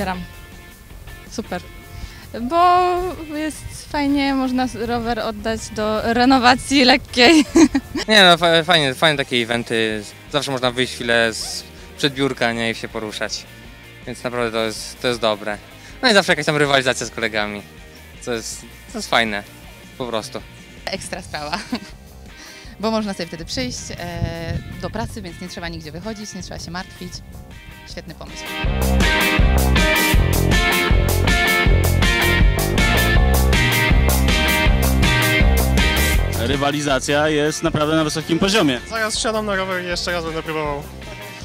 Popieram. Super. Bo jest fajnie, można rower oddać do renowacji lekkiej. Nie no, fa- fajnie, fajne takie eventy. Zawsze można wyjść chwilę z przed biurka, nie, i się poruszać. Więc naprawdę to jest, to jest dobre. No i zawsze jakaś tam rywalizacja z kolegami. To jest, to jest fajne, po prostu. Ekstra sprawa. Bo można sobie wtedy przyjść e, do pracy, więc nie trzeba nigdzie wychodzić, nie trzeba się martwić. Świetny pomysł. Rywalizacja jest naprawdę na wysokim poziomie. Zaraz wsiadam na rower i jeszcze raz będę próbował.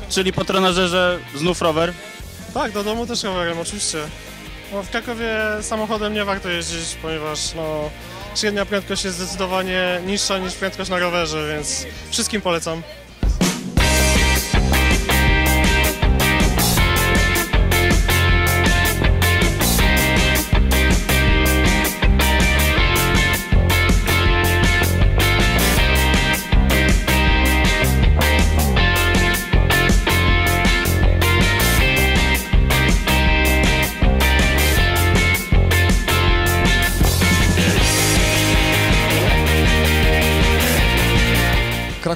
Czyli po trenażerze znów rower. Tak, do domu też rowerem, oczywiście. Bo w Krakowie samochodem nie warto jeździć, ponieważ no, średnia prędkość jest zdecydowanie niższa niż prędkość na rowerze, więc wszystkim polecam.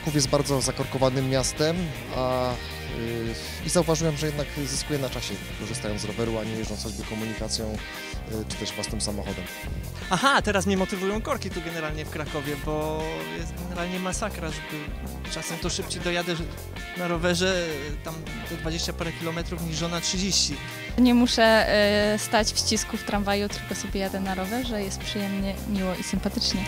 Kraków jest bardzo zakorkowanym miastem, a y, i zauważyłem, że jednak zyskuje na czasie, korzystając z roweru, a nie jeżdżąc choćby komunikacją, y, czy też własnym samochodem. Aha, teraz mnie motywują korki tu generalnie w Krakowie, bo jest generalnie masakra, żeby czasem to szybciej dojadę na rowerze tam te 20 parę kilometrów niż żona 30. Nie muszę stać w ścisku w tramwaju, tylko sobie jadę na rowerze. Jest przyjemnie, miło i sympatycznie.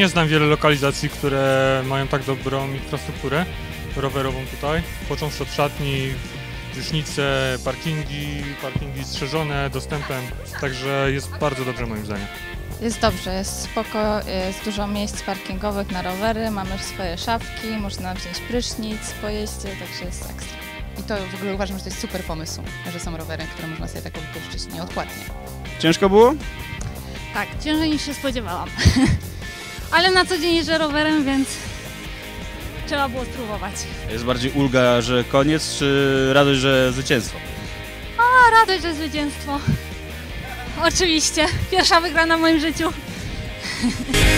Nie znam wiele lokalizacji, które mają tak dobrą infrastrukturę rowerową tutaj. Począwszy od szatni, prysznice, parkingi, parkingi strzeżone dostępem, także jest bardzo dobrze moim zdaniem. Jest dobrze, jest spoko, jest dużo miejsc parkingowych na rowery, mamy swoje szafki, można wziąć prysznic po jeździe, także jest ekstra. I to w ogóle uważam, że to jest super pomysł, że są rowery, które można sobie tak wypożyczyć nieodpłatnie. Ciężko było? Tak, ciężej niż się spodziewałam. Ale na co dzień jeżdżę rowerem, więc trzeba było spróbować. Jest bardziej ulga, że koniec, czy radość, że zwycięstwo? A radość, że zwycięstwo. Oczywiście, pierwsza wygrana w moim życiu.